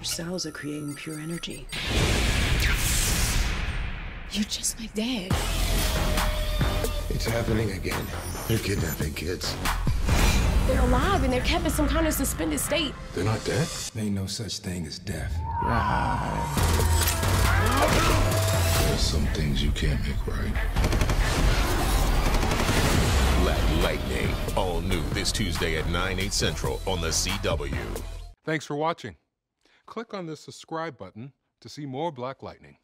Your cells are creating pure energy. You're just my dad. It's happening again. They're kidnapping kids. They're alive and they're kept in some kind of suspended state. They're not dead? There ain't no such thing as death. There's some things you can't make right. Black Lightning, all new this Tuesday at 9, 8 central on the CW. Thanks for watching. Click on the subscribe button to see more Black Lightning.